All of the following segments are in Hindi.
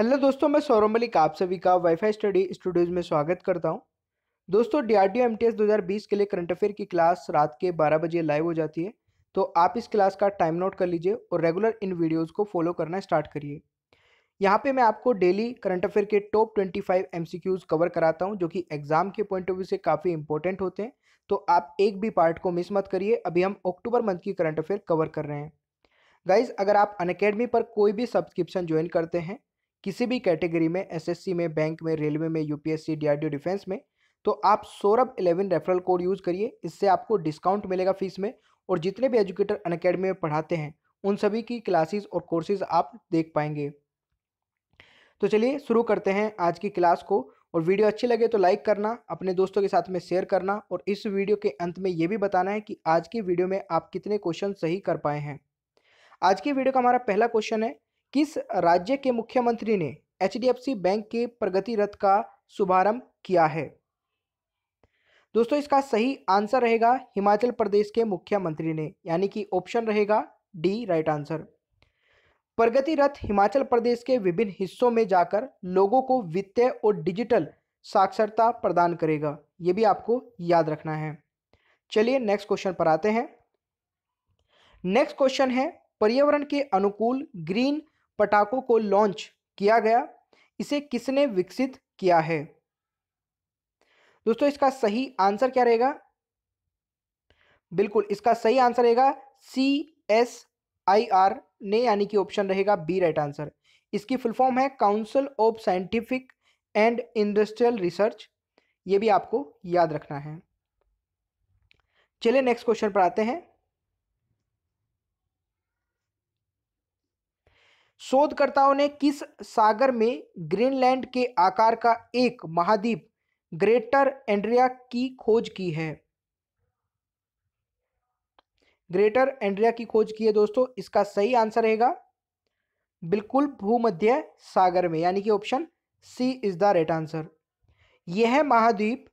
हेलो दोस्तों, मैं सौरभ मलिक, आप सभी का वाईफाई स्टडी स्टूडियोज में स्वागत करता हूँ। दोस्तों डीआरडीओ एमटीएस 2020 के लिए करंट अफेयर की क्लास रात के 12 बजे लाइव हो जाती है तो आप इस क्लास का टाइम नोट कर लीजिए और रेगुलर इन वीडियोज़ को फॉलो करना स्टार्ट करिए। यहाँ पे मैं आपको डेली करंट अफेयर के टॉप 25 एमसीक्यूज कवर कराता हूँ, जो कि एग्ज़ाम के पॉइंट ऑफ़ व्यू से काफ़ी इंपॉर्टेंट होते हैं तो आप एक भी पार्ट को मिस मत करिए। अभी हम अक्टूबर मंथ की करंट अफेयर कवर कर रहे हैं। गाइज़, अगर आप अन पर कोई भी सब्सक्रिप्शन ज्वाइन करते हैं किसी भी कैटेगरी में एसएससी में, बैंक में, रेलवे में यूपीएससी डीआरडीओ डिफेंस में तो आप Saurabh eleven referral code use करिए। इससे आपको डिस्काउंट मिलेगा फ़ीस में और जितने भी एजुकेटर अन में पढ़ाते हैं, उन सभी की क्लासेस और कोर्सेज आप देख पाएँगे। तो चलिए शुरू करते हैं आज की क्लास को और वीडियो अच्छी लगे तो लाइक करना, अपने दोस्तों के साथ में शेयर करना और इस वीडियो के अंत में ये भी बताना है कि आज की वीडियो में आप कितने क्वेश्चन सही कर पाए हैं। आज की वीडियो का हमारा पहला क्वेश्चन है किस राज्य के मुख्यमंत्री ने एचडीएफसी बैंक के प्रगति रथ का शुभारंभ किया है? दोस्तों, इसका सही आंसर रहेगा हिमाचल प्रदेश के मुख्यमंत्री ने, यानी कि ऑप्शन रहेगा डी, राइट आंसर। प्रगति रथ हिमाचल प्रदेश के विभिन्न हिस्सों में जाकर लोगों को वित्तीय और डिजिटल साक्षरता प्रदान करेगा यह भी आपको याद रखना है। चलिए नेक्स्ट क्वेश्चन पर आते हैं। नेक्स्ट क्वेश्चन है, पर्यावरण के अनुकूल ग्रीन पटाखों को लॉन्च किया गया। इसे किसने विकसित किया है? दोस्तों, इसका सही आंसर क्या रहेगा? बिल्कुल, इसका सही आंसर रहेगा सी एस आई आर ने यानी कि ऑप्शन रहेगा बी राइट आंसर इसकी फुल फॉर्म है council of scientific and industrial research ये भी आपको याद रखना है। चलिए नेक्स्ट क्वेश्चन पर आते हैं। शोधकर्ताओं ने किस सागर में ग्रीनलैंड के आकार का एक महाद्वीप ग्रेटर एंड्रिया की खोज की है? ग्रेटर एंड्रिया की खोज की है दोस्तों, इसका सही आंसर रहेगा बिल्कुल भूमध्य सागर में, यानी कि option C is the right answer. यह महाद्वीप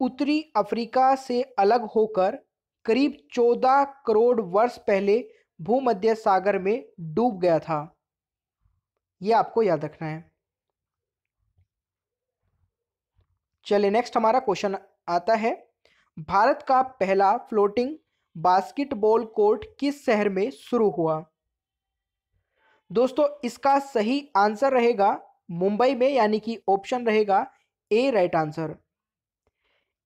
उत्तरी अफ्रीका से अलग होकर करीब 14 करोड़ वर्ष पहले भूमध्य सागर में डूब गया था। ये आपको याद रखना है। चलिए नेक्स्ट हमारा क्वेश्चन आता है। भारत का पहला फ्लोटिंग बास्केटबॉल कोर्ट किस शहर में शुरू हुआ? दोस्तों, इसका सही आंसर रहेगा मुंबई में, यानी कि ऑप्शन रहेगा ए राइट आंसर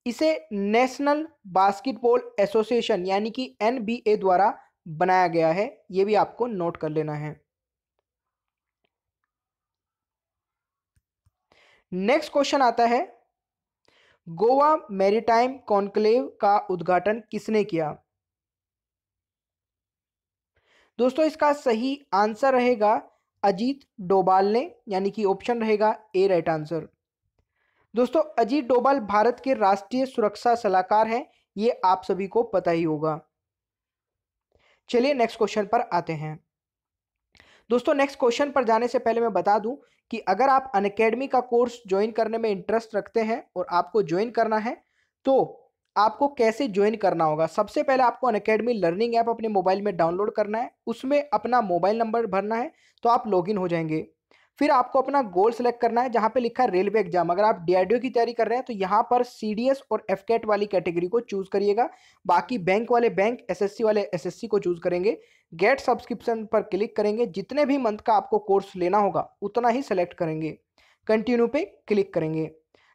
इसे नेशनल बास्केटबॉल एसोसिएशन यानी कि एनबीए द्वारा बनाया गया है। यह भी आपको नोट कर लेना है। नेक्स्ट क्वेश्चन आता है, गोवा मैरीटाइम कॉन्क्लेव का उद्घाटन किसने किया? दोस्तों, इसका सही आंसर रहेगा अजीत डोबाल ने, यानी कि ऑप्शन रहेगा ए राइट आंसर। दोस्तों, अजीत डोभाल भारत के राष्ट्रीय सुरक्षा सलाहकार हैं, ये आप सभी को पता ही होगा। चलिए नेक्स्ट क्वेश्चन पर आते हैं। दोस्तों नेक्स्ट क्वेश्चन पर जाने से पहले मैं बता दूँ कि अगर आप अन का कोर्स ज्वाइन करने में इंटरेस्ट रखते हैं और आपको ज्वाइन करना है तो आपको कैसे ज्वाइन करना होगा? सबसे पहले आपको अन लर्निंग ऐप अपने मोबाइल में डाउनलोड करना है। उसमें अपना मोबाइल नंबर भरना है तो आप लॉगिन हो जाएँगे। फिर आपको अपना गोल सेलेक्ट करना है, जहाँ पे लिखा है रेलवे एग्ज़ाम अगर आप डीआरडीओ की तैयारी कर रहे हैं तो यहाँ पर सीडीएस और एफकेट वाली कैटेगरी को चूज़ करिएगा। बाकी बैंक वाले बैंक एसएससी वाले एसएससी को चूज़ करेंगे। गेट सब्सक्रिप्शन पर क्लिक करेंगे। जितने भी मंथ का आपको कोर्स लेना होगा, उतना ही सेलेक्ट करेंगे। कंटिन्यू पे क्लिक करेंगे।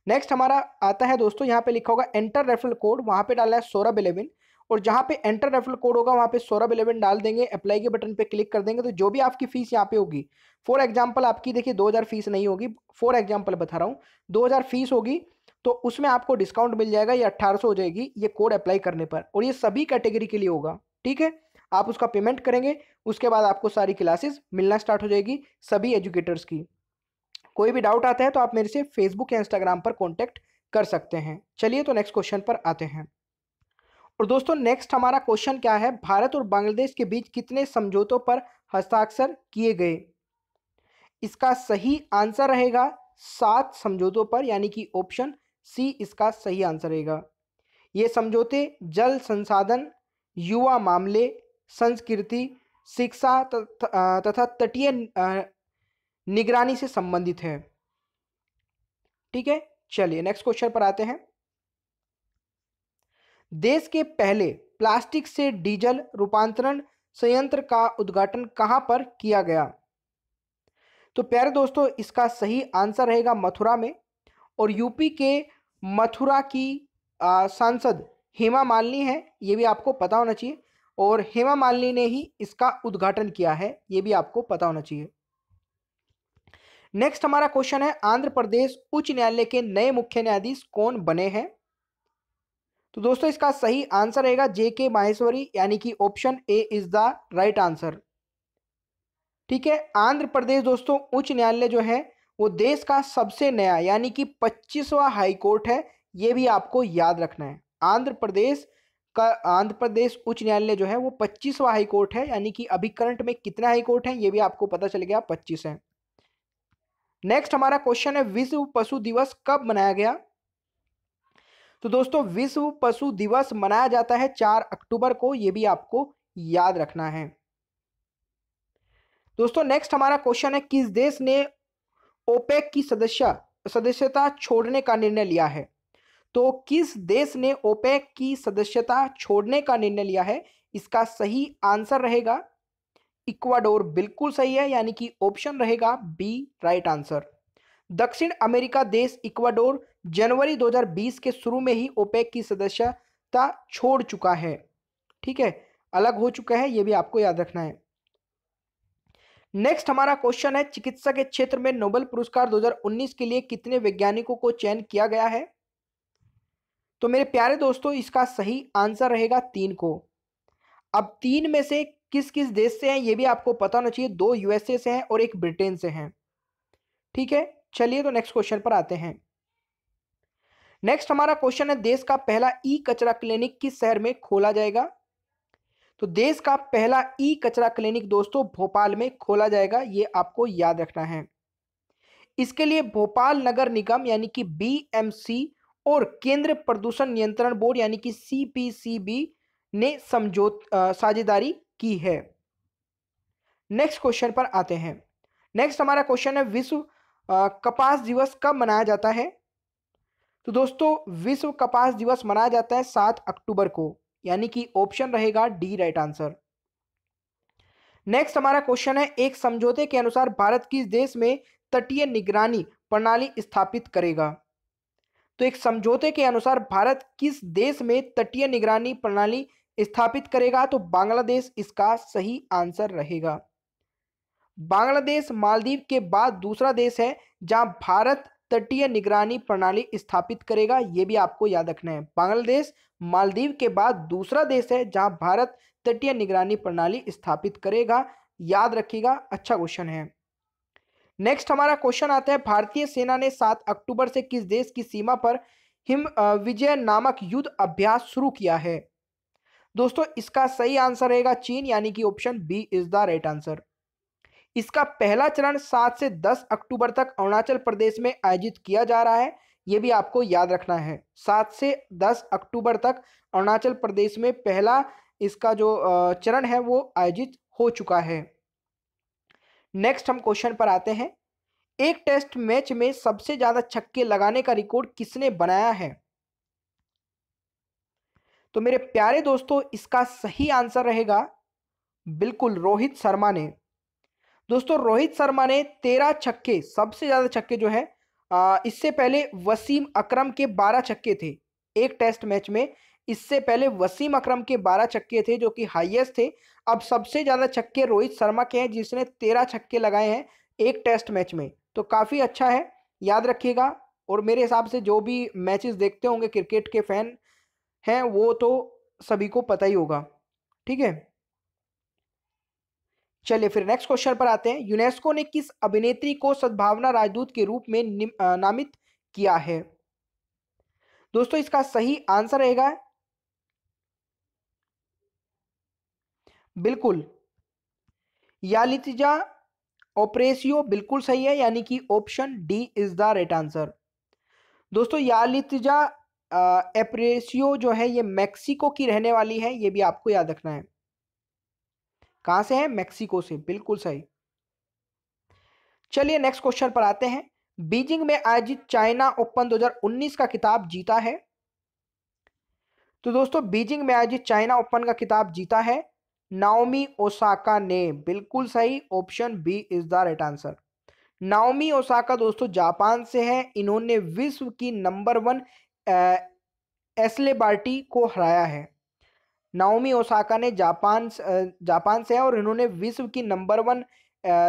नेक्स्ट हमारा आता है दोस्तों, यहाँ पे लिखा होगा एंटर रेफरल कोड वहाँ पे डालना है सौरभ इलेवन। और जहाँ पे एंटर रेफरल कोड होगा, वहाँ पे सौरभ इलेवन डाल देंगे अप्लाई के बटन पे क्लिक कर देंगे। तो जो भी आपकी फ़ीस यहाँ पे होगी फॉर एग्ज़ाम्पल आपकी देखिए 2000 फ़ीस नहीं होगी फॉर एग्ज़ाम्पल बता रहा हूँ 2000 फ़ीस होगी तो उसमें आपको डिस्काउंट मिल जाएगा, ये अट्ठारह हो जाएगी ये कोड अप्लाई करने पर। और ये सभी कैटेगरी के लिए होगा, ठीक है? आप उसका पेमेंट करेंगे, उसके बाद आपको सारी क्लासेस मिलना स्टार्ट हो जाएगी सभी एजुकेटर्स की। कोई भी डाउट आता है तो आप मेरे से फेसबुक या इंस्टाग्राम पर कॉन्टैक्ट कर सकते हैं। चलिए तो नेक्स्ट क्वेश्चन पर आते हैं। और दोस्तों नेक्स्ट हमारा क्वेश्चन क्या है? भारत और बांग्लादेश के बीच कितने समझौतों पर हस्ताक्षर किए गए? इसका सही आंसर रहेगा सात समझौतों पर, यानी कि ऑप्शन सी इसका सही आंसर रहेगा। ये समझौते जल संसाधन, युवा मामले संस्कृति, शिक्षा तथा तटीय निगरानी से संबंधित है। ठीक है? चलिए नेक्स्ट क्वेश्चन पर आते हैं। देश के पहले प्लास्टिक से डीजल रूपांतरण संयंत्र का उद्घाटन कहाँ पर किया गया? तो प्यारे दोस्तों, इसका सही आंसर रहेगा मथुरा में और यूपी के मथुरा की सांसद हेमा मालिनी है, ये भी आपको पता होना चाहिए। और हेमा मालिनी ने ही इसका उद्घाटन किया है, ये भी आपको पता होना चाहिए। नेक्स्ट हमारा क्वेश्चन है, आंध्र प्रदेश उच्च न्यायालय के नए मुख्य न्यायाधीश कौन बने हैं? तो दोस्तों, इसका सही आंसर रहेगा जे के माहेश्वरी यानी कि option A is the right answer ठीक है, आंध्र प्रदेश दोस्तों, उच्च न्यायालय जो है, वो देश का सबसे नया, यानी कि पच्चीसवा हाई कोर्ट है, ये भी आपको याद रखना है। आंध्र प्रदेश का आंध्र प्रदेश उच्च न्यायालय जो है वो पच्चीसवा हाई कोर्ट है, यानी कि अभी करंट में कितना हाई कोर्ट है, ये भी आपको पता चल गया, पच्चीस है। नेक्स्ट हमारा क्वेश्चन है, विश्व पशु दिवस कब मनाया गया? तो दोस्तों, विश्व पशु दिवस मनाया जाता है चार अक्टूबर को यह भी आपको याद रखना है। दोस्तों नेक्स्ट हमारा क्वेश्चन है, किस देश ने ओपेक की सदस्य, सदस्यता छोड़ने का निर्णय लिया है? तो किस देश ने ओपेक की सदस्यता छोड़ने का निर्णय लिया है? इसका सही आंसर रहेगा इक्वाडोर, बिल्कुल सही है, यानी कि ऑप्शन रहेगा बी, राइट आंसर। दक्षिण अमेरिका देश इक्वाडोर, जनवरी 2020 के शुरू में ही ओपेक की सदस्यता छोड़ चुका है। ठीक है? अलग हो चुका है यह भी आपको याद रखना है। नेक्स्ट हमारा क्वेश्चन है चिकित्सा के क्षेत्र में नोबेल पुरस्कार 2019 के लिए कितने वैज्ञानिकों को चयन किया गया है? तो मेरे प्यारे दोस्तों, इसका सही आंसर रहेगा तीन को। अब तीन में से किस किस देश से हैं, ये भी आपको पता होना चाहिए। दो यूएसए से हैं और एक ब्रिटेन से हैं। ठीक है? चलिए तो नेक्स्ट क्वेश्चन पर आते हैं। नेक्स्ट हमारा क्वेश्चन है, देश का पहला ई कचरा क्लिनिक किस शहर में खोला जाएगा? तो देश का पहला ई कचरा क्लिनिक दोस्तों, भोपाल में खोला जाएगा, ये आपको याद रखना है। इसके लिए भोपाल नगर निगम यानी कि बीएमसी और केंद्र प्रदूषण नियंत्रण बोर्ड यानी कि सीपीसीबी ने समझौत साझेदारी की है। नेक्स्ट क्वेश्चन पर आते हैं। नेक्स्ट हमारा क्वेश्चन है, विश्व कपास दिवस कब मनाया जाता है? तो दोस्तों, विश्व कपास दिवस मनाया जाता है सात अक्टूबर को, यानी कि ऑप्शन रहेगा डी राइट आंसर नेक्स्ट हमारा क्वेश्चन है, एक समझौते के अनुसार भारत किस देश में तटीय निगरानी प्रणाली स्थापित करेगा? तो एक समझौते के अनुसार भारत किस देश में तटीय निगरानी प्रणाली स्थापित करेगा? तो बांग्लादेश इसका सही आंसर रहेगा। बांग्लादेश मालदीव के बाद दूसरा देश है, जहाँ भारत तटीय निगरानी प्रणाली स्थापित करेगा। यह भी आपको याद रखना है। बांग्लादेश मालदीव के बाद दूसरा देश है, जहाँ भारत तटीय निगरानी प्रणाली स्थापित करेगा। याद रखिएगा अच्छा क्वेश्चन है। नेक्स्ट हमारा क्वेश्चन आता है, भारतीय सेना ने सात अक्टूबर से किस देश की सीमा पर हिम विजय नामक युद्ध अभ्यास शुरू किया है? दोस्तों, इसका सही आंसर रहेगा चीन, यानी कि option B is the right answer इसका पहला चरण सात से दस अक्टूबर तक अरुणाचल प्रदेश में आयोजित किया जा रहा है यह भी आपको याद रखना है। सात से दस अक्टूबर तक अरुणाचल प्रदेश में पहला इसका जो चरण है, वो आयोजित हो चुका है। नेक्स्ट हम क्वेश्चन पर आते हैं। एक टेस्ट मैच में सबसे ज़्यादा छक्के लगाने का रिकॉर्ड किसने बनाया है? तो मेरे प्यारे दोस्तों, इसका सही आंसर रहेगा बिल्कुल रोहित शर्मा ने। दोस्तों, रोहित शर्मा ने तेरह छक्के, सबसे ज़्यादा छक्के जो है इससे पहले वसीम अकरम के बारह छक्के थे। एक टेस्ट मैच में इससे पहले वसीम अकरम के बारह छक्के थे, जो कि हाईएस्ट थे। अब सबसे ज़्यादा छक्के रोहित शर्मा के हैं, जिसने तेरह छक्के लगाए हैं एक टेस्ट मैच में। तो काफ़ी अच्छा है, याद रखिएगा। और मेरे हिसाब से जो भी मैचेस देखते होंगे क्रिकेट के फ़ैन हैं, वो तो सभी को पता ही होगा। ठीक है? चलिए फिर नेक्स्ट क्वेश्चन पर आते हैं। यूनेस्को ने किस अभिनेत्री को सद्भावना राजदूत के रूप में नामित किया है? दोस्तों, इसका सही आंसर रहेगा। बिल्कुल। यालितिजा ऑपरेसियो बिल्कुल सही है, यानी कि option D is the right answer दोस्तों यालितिजा एप्रेसियो जो है, ये मैक्सिको की रहने वाली है, ये भी आपको याद रखना है। कहाँ से है? मैक्सिको से, बिल्कुल सही। चलिए नेक्स्ट क्वेश्चन पर आते हैं। बीजिंग में आयोजित चाइना ओपन 2019 का किताब जीता है। तो दोस्तों, बीजिंग में आयोजित चाइना ओपन का किताब जीता है। नाओमी ओसाका ने बिल्कुल सही option B is the right answer Naomi Osaka दोस्तों जापान से है। इन्होंने विश्व की नंबर वन एसले बार्टी को हराया है। नाओमी ओसाका ने जापान जापान से है और इन्होंने विश्व की नंबर वन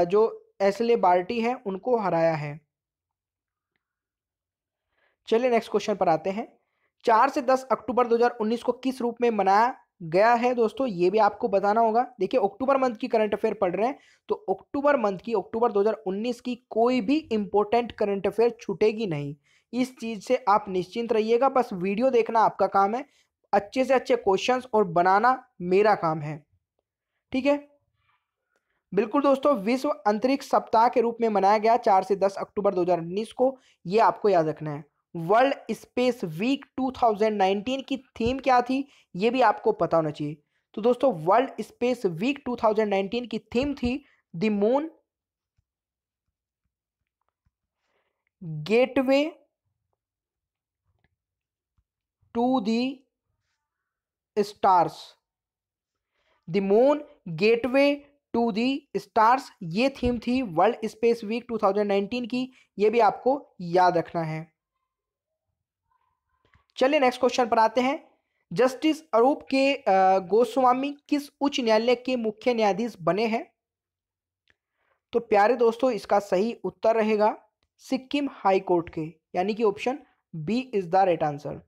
जो एसले बार्टी है, उनको हराया है। चलिए नेक्स्ट क्वेश्चन पर आते हैं। चार से दस अक्टूबर 2019 को किस रूप में मनाया गया है दोस्तों, ये भी आपको बताना होगा। देखिए, अक्टूबर मंथ की करंट अफेयर पढ़ रहे हैं तो अक्टूबर मंथ की, अक्टूबर 2019 की कोई भी इंपॉर्टेंट करंट अफेयर छूटेगी नहीं। इस चीज़ से आप निश्चिंत रहिएगा, बस वीडियो देखना आपका काम है, अच्छे से अच्छे क्वेश्चन और बनाना मेरा काम है। ठीक है? बिल्कुल दोस्तों, विश्व अंतरिक्ष सप्ताह के रूप में मनाया गया, चार से दस अक्टूबर 2019 को, ये आपको याद रखना है। वर्ल्ड स्पेस वीक 2019 की थीम क्या थी, ये भी आपको पता होना चाहिए। तो दोस्तों, वर्ल्ड स्पेस वीक 2019 की थीम थी the moon gateway to the stars. The moon gateway to the stars, ये थीम थी वर्ल्ड स्पेस वीक 2019 की, ये भी आपको याद रखना है। चलिए नेक्स्ट क्वेश्चन पर आते हैं। जस्टिस अरूप के गोस्वामी किस उच्च न्यायालय के मुख्य न्यायाधीश बने हैं? तो प्यारे दोस्तों, इसका सही उत्तर रहेगा सिक्किम हाई कोर्ट के, यानी कि option B is the right answer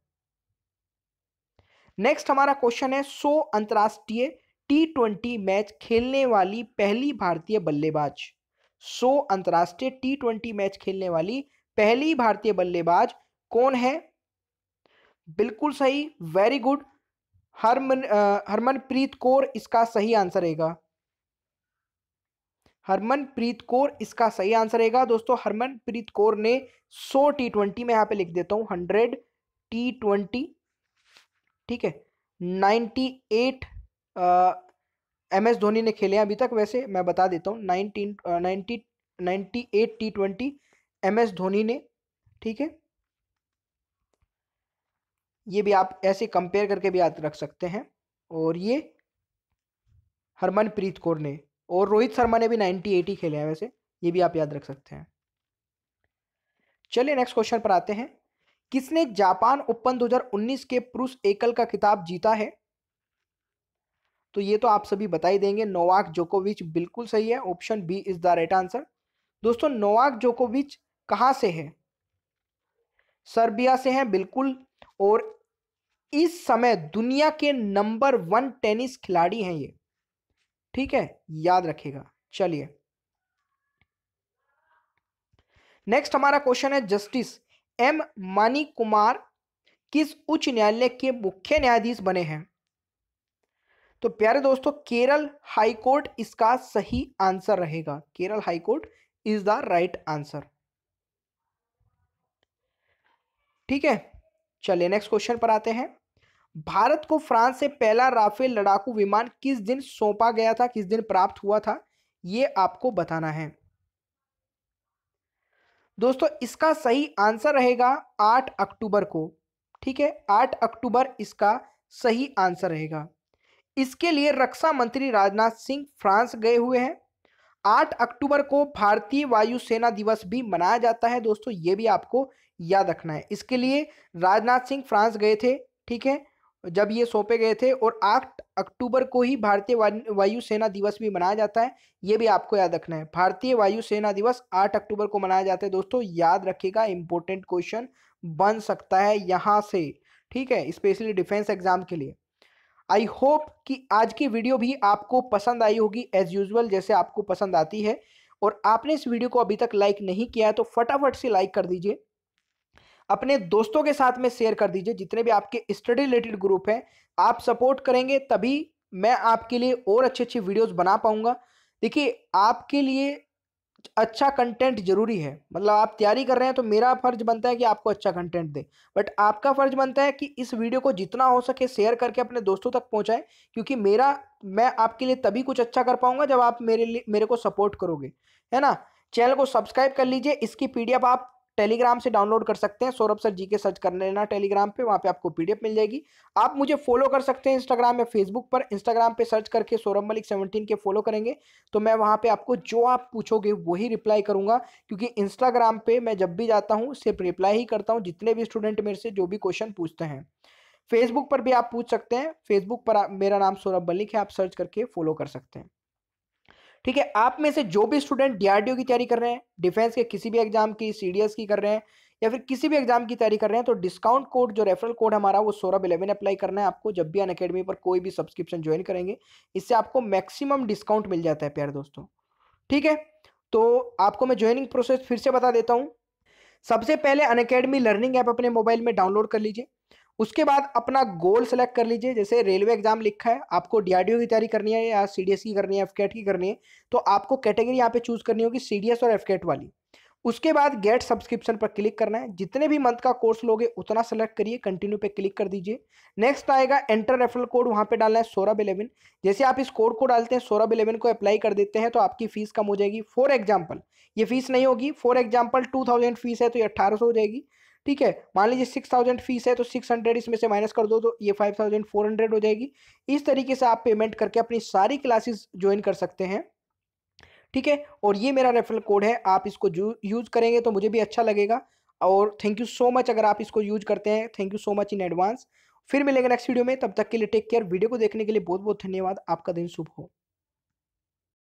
next हमारा क्वेश्चन है, सो अंतरराष्ट्रीय टी ट्वेंटी मैच खेलने वाली पहली भारतीय बल्लेबाज। सो अंतरराष्ट्रीय टी ट्वेंटी मैच खेलने वाली पहली भारतीय बल्लेबाज कौन है? बिल्कुल सही वेरी गुड हरमन हरमनप्रीत कौर इसका सही आंसर रहेगा। हरमनप्रीत कौर इसका सही आंसर रहेगा। दोस्तों, हरमनप्रीत कौर ने सौ टी ट्वेंटी में यहाँ पे लिख देता हूँ हंड्रेड टी ट्वेंटी ठीक है? Ninety eight M S Dhoni ने खेले अभी तक वैसे, मैं बता देता हूँ nineteen ninety ninety eight T twenty M S Dhoni ने, ठीक है? ये भी आप ऐसे कंपेयर करके भी याद रख सकते हैं। और ये हरमनप्रीत कौर ने और रोहित शर्मा ने भी नाइनटी एटी खेले हैं वैसे, ये भी आप याद रख सकते हैं। चलिए नेक्स्ट क्वेश्चन पर आते हैं। किसने जापान ओपन 2019 के पुरुष एकल का खिताब जीता है? तो ये तो आप सभी बता ही देंगे, नोवाक जोकोविच बिल्कुल सही है option B is the right answer दोस्तों, नोवाक जोकोविच कहाँ से है? सर्बिया से हैं, बिल्कुल। और इस समय दुनिया के नंबर वन टेनिस खिलाड़ी हैं ये। ठीक है? याद रखिएगा। चलिए। नेक्स्ट हमारा क्वेश्चन है जस्टिस एम मानी कुमार किस उच्च न्यायालय के मुख्य न्यायाधीश बने हैं? तो प्यारे दोस्तों, केरल हाईकोर्ट इसका सही आंसर रहेगा। Kerala high court is the right answer. ठीक है? चलिए नेक्स्ट क्वेश्चन पर आते हैं। भारत को फ्रांस से पहला राफेल लड़ाकू विमान किस दिन सौंपा गया था, किस दिन प्राप्त हुआ था, ये आपको बताना है। दोस्तों, इसका सही आंसर रहेगा 8 अक्टूबर को, ठीक है? 8 अक्टूबर इसका सही आंसर रहेगा। इसके लिए रक्षा मंत्री राजनाथ सिंह फ्रांस गए हुए हैं। 8 अक्टूबर को भारतीय वायुसेना दिवस भी मनाया जाता है। दोस्तों, ये भी आपको याद रखना है। इसके लिए राजनाथ सिंह फ्रांस गए थे, ठीक है? जब ये सौंपे गए थे और आठ अक्टूबर को ही भारतीय वायुसेना दिवस भी मनाया जाता है, ये भी आपको याद रखना है। भारतीय वायुसेना दिवस आठ अक्टूबर को मनाया जाता है। दोस्तों, याद रखिएगा इंपॉर्टेंट क्वेश्चन बन सकता है यहाँ से, ठीक है? स्पेशली डिफेंस एग्ज़ाम के लिए। आई होप कि आज की वीडियो भी आपको पसंद आई होगी एज यूजल जैसे आपको पसंद आती है। और आपने इस वीडियो को अभी तक लाइक नहीं किया है तो फटाफट से लाइक कर दीजिए। अपने दोस्तों के साथ में शेयर कर दीजिए। जितने भी आपके स्टडी रिलेटेड ग्रुप हैं, आप सपोर्ट करेंगे, तभी मैं आपके लिए और अच्छे अच्छे वीडियोस बना पाऊँगा। देखिए, आपके लिए अच्छा कंटेंट ज़रूरी है। मतलब आप तैयारी कर रहे हैं तो मेरा फ़र्ज़ बनता है कि आपको अच्छा कंटेंट दे। बट आपका फ़र्ज़ बनता है कि इस वीडियो को जितना हो सके शेयर करके अपने दोस्तों तक पहुंचाएँ, क्योंकि मेरा, मैं आपके लिए तभी कुछ अच्छा कर पाऊँगा जब आप मेरे लिए, मेरे को सपोर्ट करोगे। है ना? चैनल को सब्सक्राइब कर लीजिए, इसकी पीडीएफ आप टेलीग्राम से डाउनलोड कर सकते हैं। सौरभ सर जी के सर्च कर लेना टेलीग्राम पे, वहाँ पे आपको पीडीएफ मिल जाएगी। आप मुझे फॉलो कर सकते हैं इंस्टाग्राम या फेसबुक पर। इंस्टाग्राम पे सर्च करके सौरभ मलिक सेवनटीन के फॉलो करेंगे तो मैं वहाँ पे आपको जो आप पूछोगे वही रिप्लाई करूँगा, क्योंकि इंस्टाग्राम पर मैं जब भी जाता हूँ, सिर्फ़ रिप्लाई ही करता हूँ, जितने भी स्टूडेंट मेरे से जो भी क्वेश्चन पूछते हैं। फेसबुक पर भी आप पूछ सकते हैं। फेसबुक पर मेरा नाम सौरभ मलिक है, आप सर्च करके फॉलो कर सकते हैं। ठीक है, आप में से जो भी स्टूडेंट डीआरडीओ की तैयारी कर रहे हैं डिफेंस के किसी भी एग्ज़ाम की सीडीएस की कर रहे हैं, या फिर किसी भी एग्ज़ाम की तैयारी कर रहे हैं तो डिस्काउंट कोड जो रेफरल कोड हमारा, वो सौरभ इलेवन अप्लाई करना है आपको, जब भी अन अकेडमी पर कोई भी सब्सक्रिप्शन ज्वाइन करेंगे, इससे आपको मैक्सिमम डिस्काउंट मिल जाता है, प्यारे दोस्तों। ठीक है तो आपको मैं ज्वाइनिंग प्रोसेस फिर से बता देता हूँ। सबसे पहले अन लर्निंग ऐप अपने मोबाइल में डाउनलोड कर लीजिए। उसके बाद अपना गोल सेलेक्ट कर लीजिए, जैसे रेलवे एग्ज़ाम लिखा है, आपको डीआरडीओ की तैयारी करनी है या सीडीएस की करनी है एफकेट की करनी है तो आपको कैटेगरी यहाँ पे चूज़ करनी होगी सीडीएस और एफकेट वाली। उसके बाद गेट सब्सक्रिप्शन पर क्लिक करना है, जितने भी मंथ का कोर्स लोगे, उतना सेलेक्ट करिए कंटिन्यू पे क्लिक कर दीजिए। नेक्स्ट आएगा एंटर रेफरल कोड वहाँ पे डालना है सौरभ इलेवन जैसे आप इस कोड को डालते हैं सौरभ इलेवन को अप्लाई कर देते हैं तो आपकी फ़ीस कम हो जाएगी। फॉर एग्ज़ाम्पल ये फ़ीस नहीं होगी। For example two thousand fees है तो ये अट्ठारह हो जाएगी। ठीक है? मान लीजिए सिक्स थाउज़ेंड फ़ीस है तो सिक्स हंड्रेड इसमें से माइनस कर दो तो ये फाइव थाउज़ेंड फोर हंड्रेड हो जाएगी। इस तरीके से आप पेमेंट करके अपनी सारी क्लासेस ज्वाइन कर सकते हैं। ठीक है? और ये मेरा रेफरल कोड है, आप इसको यूज़ करेंगे तो मुझे भी अच्छा लगेगा। और थैंक यू सो मच अगर आप इसको यूज़ करते हैं thank you so much in advance फिर मिलेंगे नेक्स्ट वीडियो में, तब तक के लिए टेक केयर वीडियो को देखने के लिए बहुत बहुत धन्यवाद। आपका दिन शुभ हो।